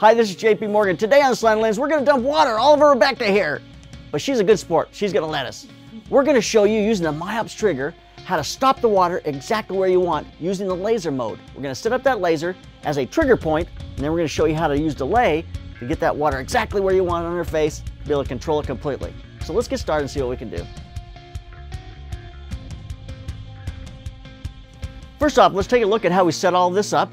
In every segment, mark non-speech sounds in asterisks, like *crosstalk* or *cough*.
Hi, this is Jay P. Morgan. Today on Slanted Lens, we're gonna dump water all over Rebecca here. But she's a good sport, she's gonna let us. We're gonna show you using the MIOPS trigger how to stop the water exactly where you want using the laser mode. We're gonna set up that laser as a trigger point, and then we're gonna show you how to use delay to get that water exactly where you want on her face, to be able to control it completely. So let's get started and see what we can do. First off, let's take a look at how we set all this up.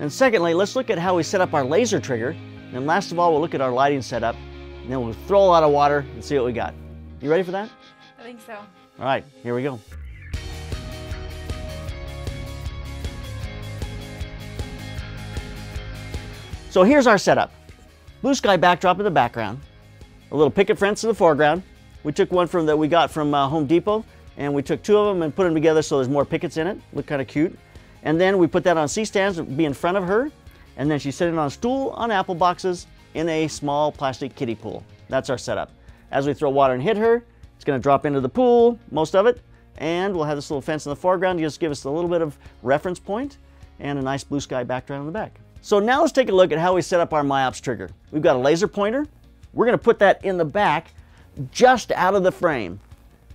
And secondly, let's look at how we set up our laser trigger. And last of all, we'll look at our lighting setup. And then we'll throw a lot of water and see what we got. You ready for that? I think so. All right, here we go. So here's our setup. Blue sky backdrop in the background, a little picket fence in the foreground. We took one from that we got from uh, Home Depot and we took two of them and put them together so there's more pickets in it. Look kind of cute. And then we put that on C-stands be in front of her. And then she's sitting on a stool on apple boxes in a small plastic kiddie pool. That's our setup. As we throw water and hit her, it's gonna drop into the pool, most of it, and we'll have this little fence in the foreground to just give us a little bit of reference point and a nice blue sky background in the back. So now let's take a look at how we set up our MIOPS trigger. We've got a laser pointer. We're gonna put that in the back, just out of the frame.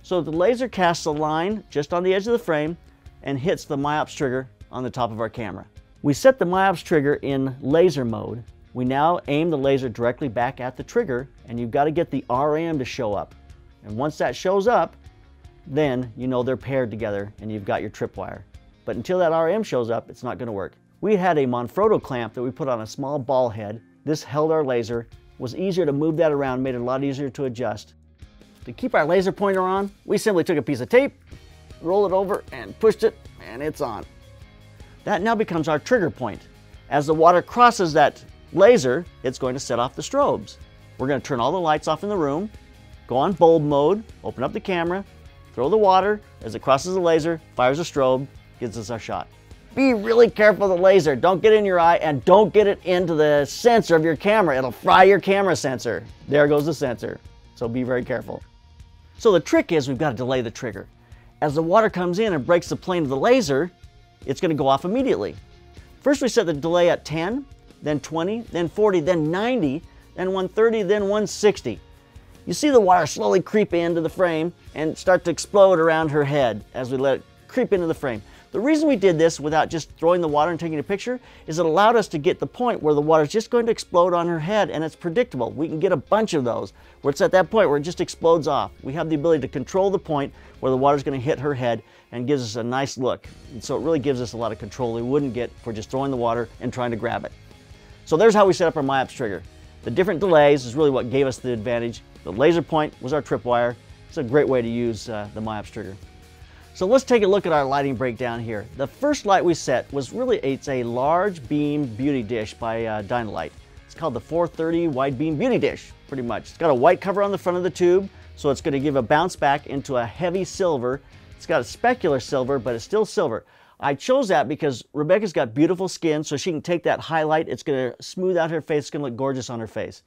So the laser casts a line just on the edge of the frame and hits the MIOPS trigger on the top of our camera. We set the MIOPS trigger in laser mode. We now aim the laser directly back at the trigger and you've got to get the RAM to show up. And once that shows up, then you know they're paired together and you've got your tripwire. But until that RM shows up, it's not going to work. We had a Manfrotto clamp that we put on a small ball head. This held our laser, was easier to move that around, made it a lot easier to adjust. To keep our laser pointer on, we simply took a piece of tape, rolled it over and pushed it, and it's on. That now becomes our trigger point. As the water crosses that laser, it's going to set off the strobes. We're going to turn all the lights off in the room, go on bulb mode, open up the camera, throw the water, as it crosses the laser, fires a strobe, gives us our shot. Be really careful of the laser. Don't get in your eye and don't get it into the sensor of your camera. It'll fry your camera sensor. There goes the sensor. So be very careful. So the trick is we've got to delay the trigger. As the water comes in and breaks the plane of the laser, it's going to go off immediately. First we set the delay at 10, then 20, then 40, then 90, then 130, then 160. You see the wire slowly creep into the frame and start to explode around her head as we let it creep into the frame. The reason we did this without just throwing the water and taking a picture is it allowed us to get the point where the water is just going to explode on her head and it's predictable. We can get a bunch of those where it's at that point where it just explodes off. We have the ability to control the point where the water is going to hit her head and gives us a nice look. And so it really gives us a lot of control we wouldn't get for just throwing the water and trying to grab it. So there's how we set up our MIOPS trigger. The different delays is really what gave us the advantage. The laser point was our tripwire. It's a great way to use uh, the MIOPS trigger. So let's take a look at our lighting breakdown here. The first light we set was really, it's a large beam beauty dish by uh, Dynalite. It's called the 430 wide beam beauty dish, pretty much. It's got a white cover on the front of the tube, so it's gonna give a bounce back into a heavy silver. It's got a specular silver, but it's still silver. I chose that because Rebecca's got beautiful skin, so she can take that highlight. It's gonna smooth out her face. It's gonna look gorgeous on her face.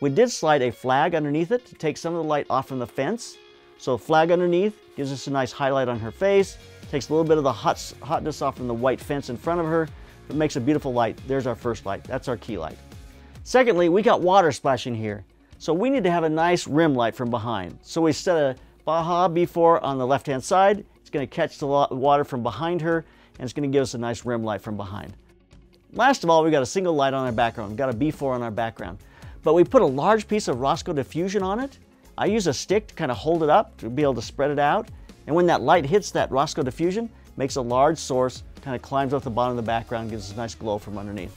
We did slide a flag underneath it to take some of the light off from the fence. So flag underneath gives us a nice highlight on her face, takes a little bit of the hot, hotness off from the white fence in front of her, but makes a beautiful light. There's our first light. That's our key light. Secondly, we got water splashing here. So we need to have a nice rim light from behind. So we set a Baja B4 on the left-hand side. It's gonna catch the water from behind her, and it's gonna give us a nice rim light from behind. Last of all, we got a single light on our background. We've got a B4 on our background. But we put a large piece of Rosco diffusion on it, I use a stick to kind of hold it up to be able to spread it out. And when that light hits that Rosco diffusion, makes a large source, kind of climbs up the bottom of the background, gives us a nice glow from underneath.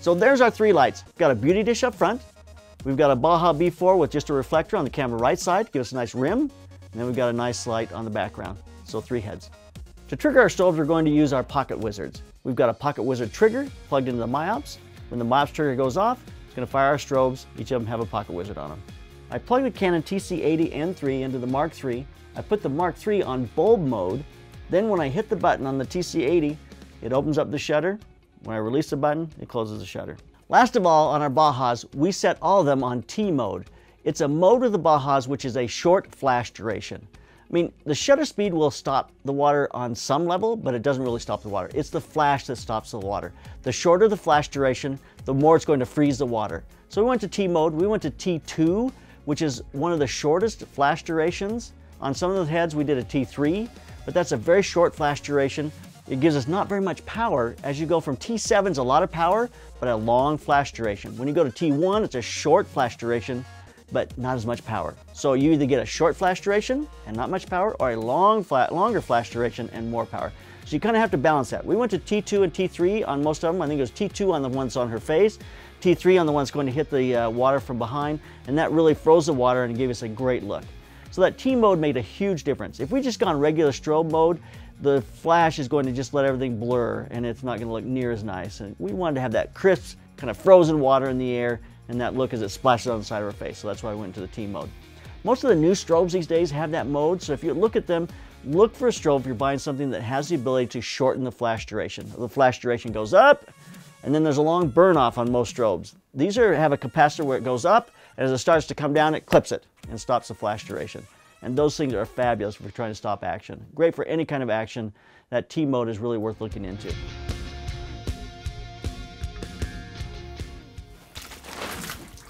So there's our three lights. We've got a beauty dish up front. We've got a Baja B4 with just a reflector on the camera right side, give us a nice rim. And then we've got a nice light on the background. So three heads. To trigger our strobes, we're going to use our Pocket Wizards. We've got a Pocket Wizard trigger plugged into the MIOPS. When the MIOPS trigger goes off, it's going to fire our strobes. Each of them have a Pocket Wizard on them. I plugged the Canon TC80N3 into the Mark III. I put the Mark III on bulb mode. Then when I hit the button on the TC80, it opens up the shutter. When I release the button, it closes the shutter. Last of all, on our Bajas, we set all of them on T mode. It's a mode of the Bajas which is a short flash duration, I mean, the shutter speed will stop the water on some level, but it doesn't really stop the water. It's the flash that stops the water. The shorter the flash duration, the more it's going to freeze the water. So we went to T mode, we went to T2, which is one of the shortest flash durations. On some of the heads, we did a T3, but that's a very short flash duration. It gives us not very much power. As you go from T7 is a lot of power, but a long flash duration. When you go to T1, it's a short flash duration, but not as much power. So you either get a short flash duration and not much power, or a long flat, longer flash duration and more power. So you kind of have to balance that. We went to T2 and T3 on most of them. I think it was T2 on the ones on her face, T3 on the ones going to hit the uh, water from behind, and that really froze the water and gave us a great look. So that T mode made a huge difference. If we just gone regular strobe mode, the flash is going to just let everything blur and it's not going to look near as nice. And we wanted to have that crisp, kind of frozen water in the air and that look as it splashes on the side of her face. So that's why I went to the T mode. Most of the new strobes these days have that mode. So if you look at them, look for a strobe if you're buying something that has the ability to shorten the flash duration. The flash duration goes up, and then there's a long burn off on most strobes. These are have a capacitor where it goes up, and as it starts to come down, it clips it and stops the flash duration. And those things are fabulous for trying to stop action. Great for any kind of action. That T mode is really worth looking into.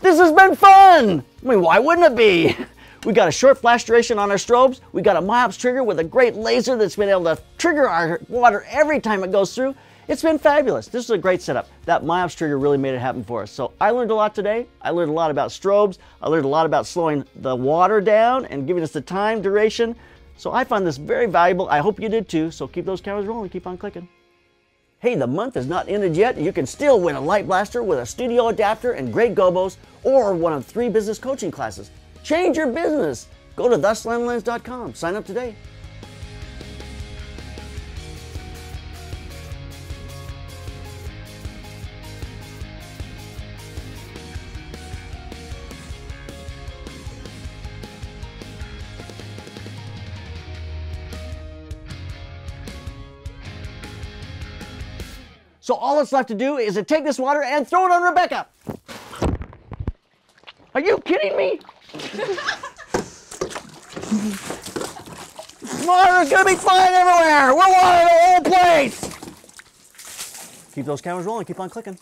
This has been fun! I mean, why wouldn't it be? *laughs* We got a short flash duration on our strobes. We got a MIOPS trigger with a great laser that's been able to trigger our water every time it goes through. It's been fabulous. This is a great setup. That MIOPS trigger really made it happen for us. So I learned a lot today. I learned a lot about strobes. I learned a lot about slowing the water down and giving us the time duration. So I found this very valuable. I hope you did too. So keep those cameras rolling. Keep on clicking. Hey, the month is not ended yet. You can still win a light blaster with a studio adapter and great gobos or one of three business coaching classes. Change your business. Go to theslantedlens.com. Sign up today. So all that's left to do is to take this water and throw it on Rebecca. Are you kidding me? *laughs* Water's gonna be flying everywhere. We're watering the whole place. Keep those cameras rolling. Keep on clicking.